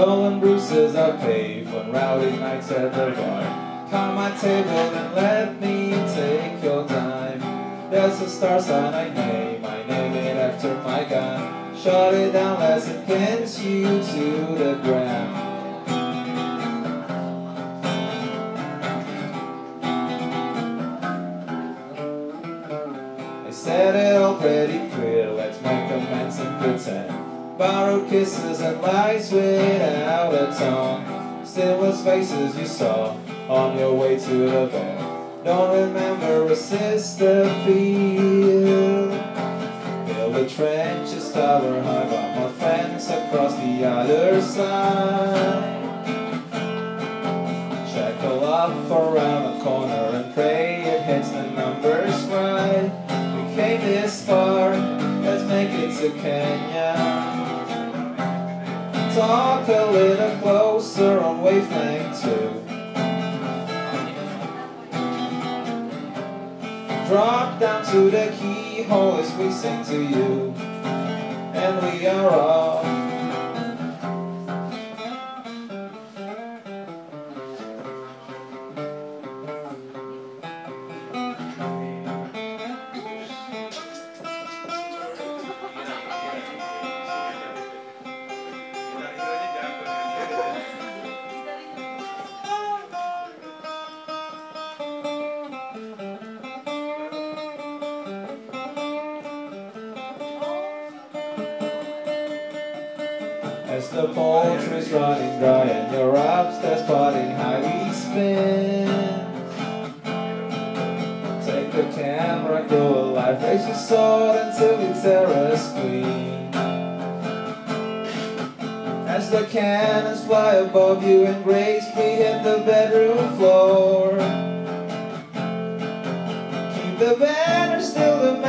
And bruises I pave on rowdy nights at the bar. Count my table and let me take your time. There's a star sign I name, I name it after my gun. Shut it down as it pins you to the ground. I said it already clear, let's make amends and. Borrowed kisses and lies without a tongue. Still was faces you saw on your way to the ball. Don't remember, resist the feel. Build the trenches tower high, but more fence across the other side. Check Shackle up around the corner and pray it hits the numbers right. We came this far, let's make it to Kenya. Talk a little closer on wavelength two. Drop down to the keyhole as we sing to you, and we are all. As the poultry's running dry and your upstairs potting high we spin. Take the camera, go alive, raise your sword until tear a screen As the cannons fly above you and gracefully hit the bedroom floor. Keep the banner still the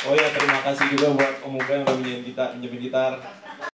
Oh ya terima kasih juga buat Om Uga yang udah gitar, pinjemin gitar.